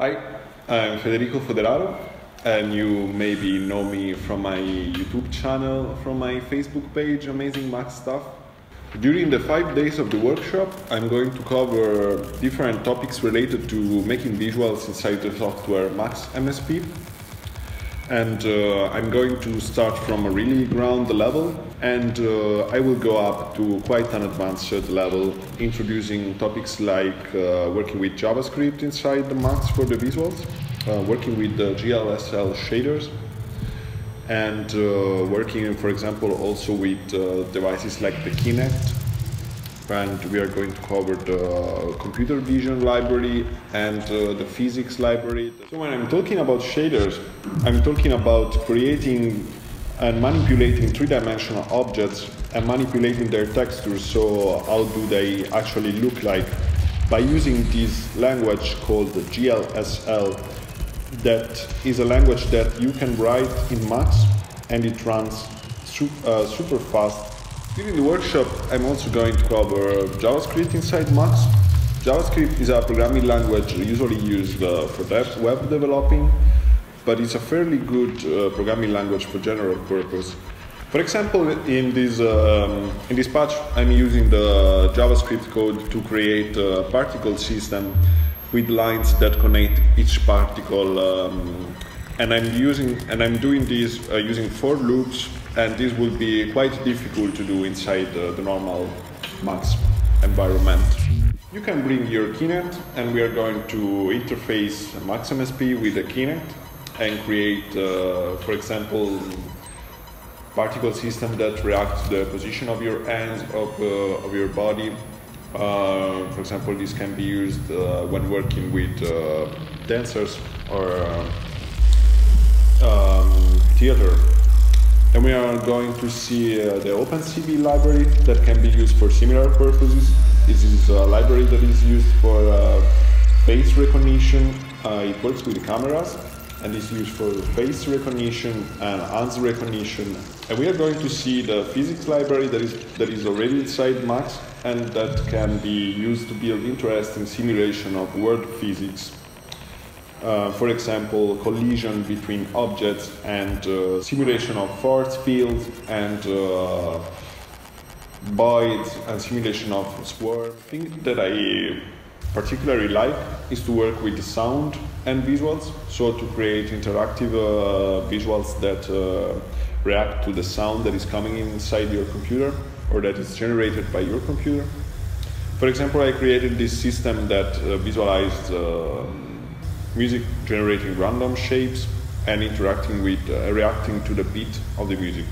Hi, I'm Federico Foderaro, and you maybe know me from my YouTube channel, from my Facebook page, Amazing Max Stuff. During the five days of the workshop, I'm going to cover different topics related to making visuals inside the software Max MSP. And uh, I'm going to start from a really ground level, and uh, I will go up to quite an advanced level, introducing topics like uh, working with JavaScript inside the Max for the visuals, uh, working with the GLSL shaders, and uh, working, for example, also with uh, devices like the Kinect. And we are going to cover the computer vision library and uh, the physics library. So when I'm talking about shaders, I'm talking about creating and manipulating three-dimensional objects and manipulating their textures. So how do they actually look like by using this language called GLSL that is a language that you can write in Max and it runs su uh, super fast. During the workshop, I'm also going to cover JavaScript inside Max. JavaScript is a programming language usually used uh, for web developing, but it's a fairly good uh, programming language for general purpose. For example, in this, um, in this patch, I'm using the JavaScript code to create a particle system with lines that connect each particle um, and I'm using and I'm doing this uh, using for loops and this will be quite difficult to do inside uh, the normal Max environment. You can bring your Kinect and we are going to interface Max MSP with the Kinect and create, uh, for example, particle system that reacts to the position of your hands, of, uh, of your body, uh, for example, this can be used uh, when working with uh, dancers or um, theater. And we are going to see uh, the OpenCV library that can be used for similar purposes. This is a library that is used for uh, face recognition. it works with cameras and is used for face recognition and hands recognition. And we are going to see the physics library that is, that is already inside Max and that can be used to build interesting simulation of world physics. Uh, for example, collision between objects and uh, simulation of force fields and uh, and simulation of swarm. thing that I particularly like is to work with the sound and visuals, so to create interactive uh, visuals that uh, react to the sound that is coming inside your computer or that is generated by your computer. For example, I created this system that visualized uh, music generating random shapes and interacting with, uh, reacting to the beat of the music.